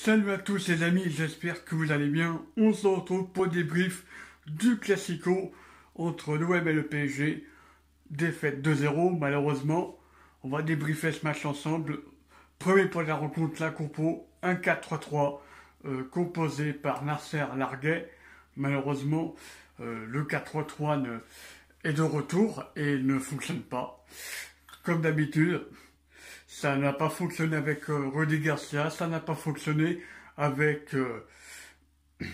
Salut à tous les amis, j'espère que vous allez bien. On se retrouve pour débrief du Classico entre l'OM et le PSG. Défaite 2-0 malheureusement. On va débriefer ce match ensemble. Premier point de la rencontre, la compo 1-4-3-3 euh, composé par Nasser Larguet. Malheureusement, euh, le 4-3-3 est de retour et ne fonctionne pas. Comme d'habitude, ça n'a pas fonctionné avec euh, Rudy Garcia, ça n'a pas fonctionné avec euh,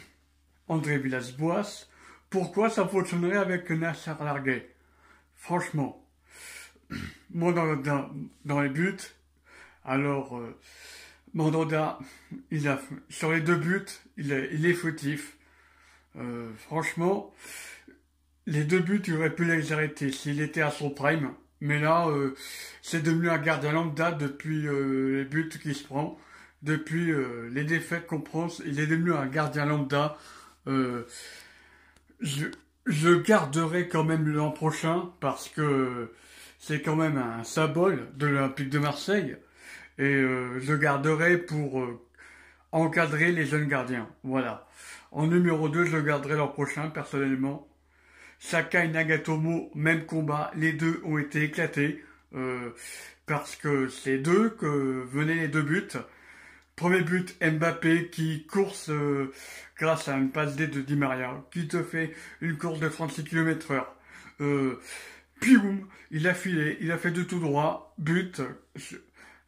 André Villas-Boas. Pourquoi ça fonctionnerait avec Nasser Larguet? Franchement, moi dans, les buts, alors euh, Mandanda, il a, sur les deux buts, il est, il est fautif. Euh, franchement, les deux buts, il aurait pu les arrêter s'il était à son prime. Mais là, euh, c'est devenu un gardien lambda depuis euh, les buts qu'il se prend, depuis euh, les défaites qu'on prend. Il est devenu un gardien lambda. je, je garderai quand même l'an prochain parce que c'est quand même un symbole de l'Olympique de Marseille. Et je garderai pour encadrer les jeunes gardiens. Voilà. En numéro 2, je le garderai l'an prochain, personnellement. Sakai Nagatomo, même combat, les deux ont été éclatés, euh, parce que c'est deux que venaient les deux buts. Premier but, Mbappé qui course euh, grâce à une passe D de Di Maria, qui te fait une course de 36 km heure. Euh, Pioum, il a filé, il a fait de tout droit, but,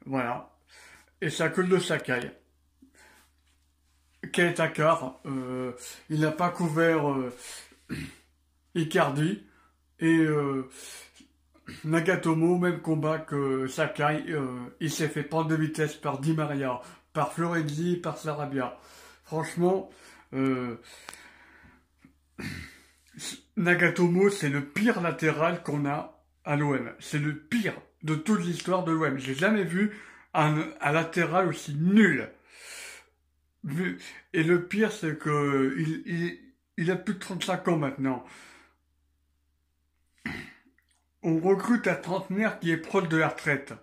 voilà. Et ça coule de Sakai. Quel euh, il n'a pas couvert euh, Icardi et euh, Nagatomo, même combat que Sakai, euh, il s'est fait prendre de vitesse par Di Maria, par Florenzi, par Sarabia. Franchement, euh, Nagatomo, c'est le pire latéral qu'on a à l'OM. C'est le pire de toute l'histoire de l'OM. J'ai jamais vu un, latéral aussi nul. Et le pire, c'est que il, il a plus de 35 ans maintenant on recrute un trentenaire qui est proche de la retraite.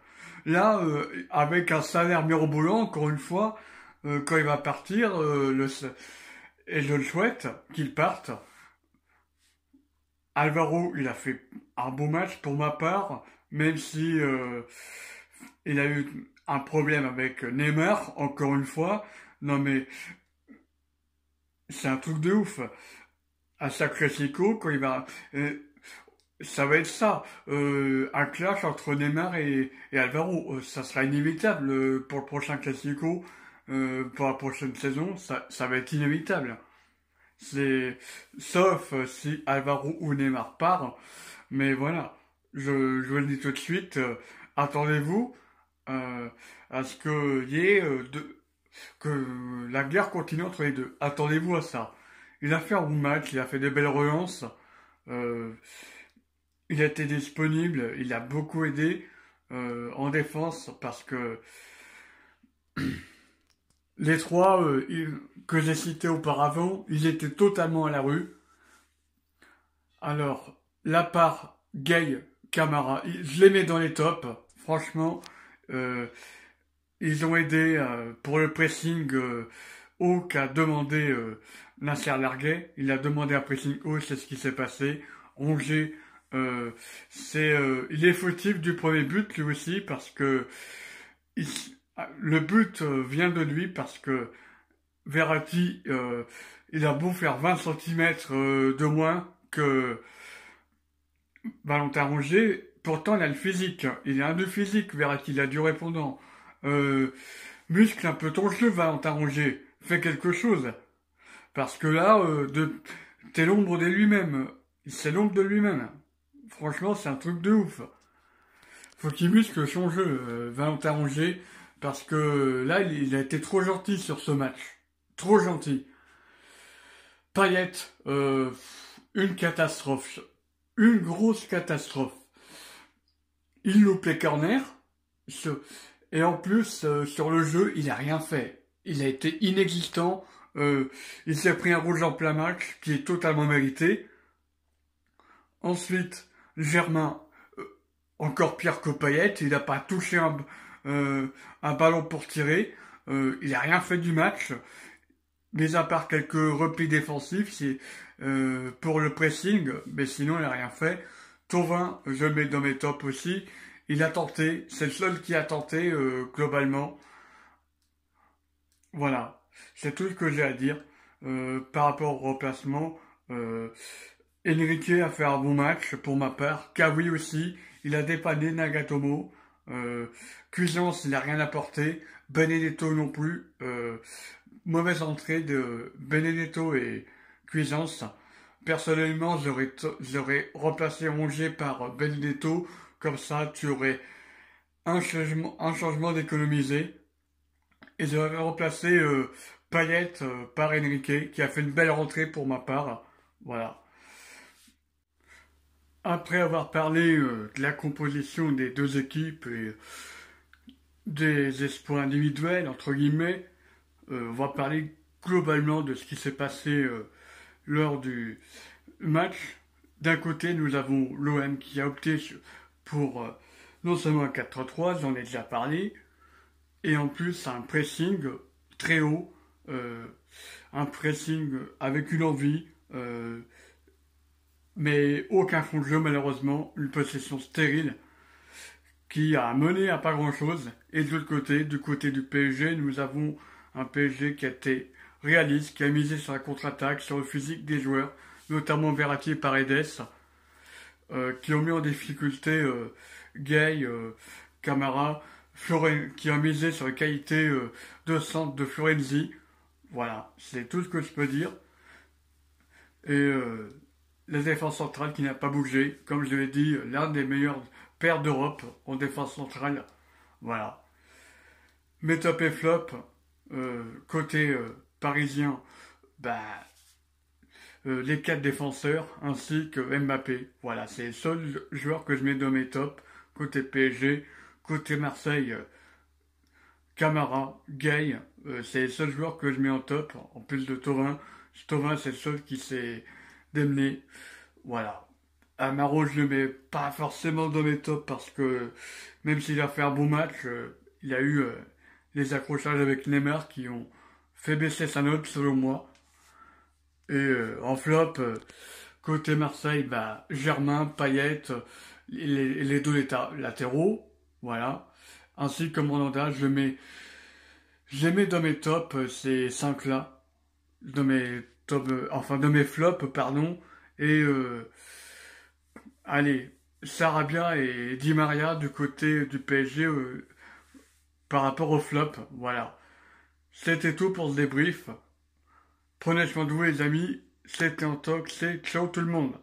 Là, euh, avec un salaire mirobolant, encore une fois, euh, quand il va partir, euh, et je le souhaite qu'il parte. Alvaro, il a fait un beau match pour ma part, même si il a eu un problème avec Neymar, encore une fois. Non mais c'est un truc de ouf. À Sacré-Sico, quand il va ça va être ça, euh, un clash entre Neymar et, Alvaro. Euh, ça sera inévitable euh, pour le prochain Classico, pour la prochaine saison, ça, ça va être inévitable. C'est sauf si Alvaro ou Neymar part, mais voilà, je, je vous le dis tout de suite, attendez-vous à ce que y ait de, que la guerre continue entre les deux. Attendez-vous à ça. Il a fait un bon match, il a fait des belles relances. Il a été disponible, il a beaucoup aidé euh, en défense parce que les trois euh, que j'ai cités auparavant, ils étaient totalement à la rue. Alors, la part Gay, Camara, je les mets dans les tops. Franchement, euh, ils ont aidé pour le pressing haut qu'a demandé Nasser Larguet. Il a demandé un pressing haut, c'est ce qui s'est passé. Rongier euh, c'est, euh, il est fautif du premier but lui aussi parce que le but euh, vient de lui parce que Verratti, il a beau faire 20 cm de moins que Valentin Rongier, pourtant il a le physique. Il a un de physique, Verratti, il a du répondant. muscle un peu ton jeu, Valentin Rongier. Fais quelque chose. Parce que là, de, t'es l'ombre de lui-même. C'est l'ombre de lui-même. Franchement, c'est un truc de ouf. Faut qu'il muscle son jeu, euh, Valentin Rongier, parce que là, il, a été trop gentil sur ce match. Trop gentil. Payet, euh, une catastrophe. Une grosse catastrophe. Il loupe les corners. Et en plus, euh, sur le jeu, il a rien fait. Il a été inexistant. il s'est pris un rouge en plein match, qui est totalement mérité. Ensuite, Germain, euh, encore pire que Payet, il n'a pas touché un, euh, un, ballon pour tirer. euh, il n'a rien fait du match, mais à part quelques replis défensifs, c'est euh, pour le pressing, mais sinon il n'a rien fait. Tovin, je le mets dans mes tops aussi. Il a tenté, c'est le seul qui a tenté globalement. Voilà, c'est tout ce que j'ai à dire par rapport au remplacement. Enrique a fait un bon match pour ma part. Kawi aussi, il a dépanné Nagatomo. Euh, Cuisance, il n'a rien apporté. Benedetto non plus. Euh, mauvaise entrée de Benedetto et Cuisance. Personnellement, j'aurais remplacé Rongier par Benedetto. Comme ça, tu aurais un changement, un changement d'économiser. Et j'aurais remplacé euh, Payette euh, par Enrique, qui a fait une belle rentrée pour ma part. Voilà. Après avoir parlé euh, de la composition des deux équipes et des espoirs individuels, entre guillemets, euh, on va parler globalement de ce qui s'est passé euh, lors du match. D'un côté, nous avons l'OM qui a opté pour non seulement un 4-3, j'en ai déjà parlé, et en plus un pressing très haut, un pressing avec une envie, mais aucun fond de jeu malheureusement, une possession stérile qui a mené à pas grand chose. Et de l'autre côté, du côté du PSG, nous avons un PSG qui a été réaliste, qui a misé sur la contre-attaque, sur le physique des joueurs, notamment Verratti et Paredes, euh, qui ont mis en difficulté euh, Gay, euh, Camara, qui ont misé sur la qualité de centre de Florenzi. Voilà, c'est tout ce que je peux dire. Et la défense centrale qui n'a pas bougé. Comme je l'ai dit, l'un des meilleurs paires d'Europe en défense centrale. Voilà. Mes top et flop, euh, côté euh, parisien, bah, euh, les quatre défenseurs ainsi que Mbappé. Voilà, c'est les seuls joueurs que je mets dans mes tops. Côté PSG, côté Marseille, Camara, Gay, c'est les seuls joueurs que je mets en top, en plus de Tovin. Tovin, c'est le seul qui s'est d'Emné. Voilà. Amaro, je le mets pas forcément dans mes tops parce que même s'il a fait un bon match, euh, il a eu euh, les accrochages avec Neymar qui ont fait baisser sa note selon moi. Et euh, en flop, côté Marseille, bah, Germain, Payet, les, deux latéraux, voilà. Ainsi que Mandanda, je mets, je mets dans mes tops ces cinq là, dans mes euh, enfin de mes flops, pardon, et euh, allez, Sarabia et Di Maria du côté du PSG euh, par rapport au flop, voilà. C'était tout pour ce débrief. Prenez soin de vous les amis, c'était un talk, c'est ciao tout le monde.